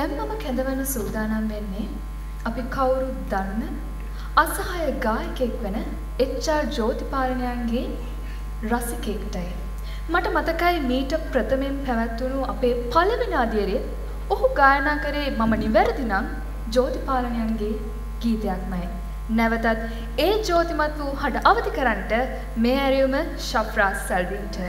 දැන් මම කැඳවන්න සූදානම් වෙන්නේ අපි කවුරුත් දන්න අසහාය ගායකයෙක් වන එච්.ආර්. ජෝතිපාලනයන්ගේ රසිකයෙක්ටයි. මට මතකයි මීට ප්‍රථමයෙන් පැවැත්වුණු අපේ පළවෙනි අදියරේ ඔහු ගායනා කරේ මම නිවැරදි නම් ජෝතිපාලනයන්ගේ ගීතයක්මයි. නැවතත් ඒ ජෝතිමත් වූ හඬ අවදි කරන්නට මේ ඇරයුම ශෆ්රාස් සල්වින්ට.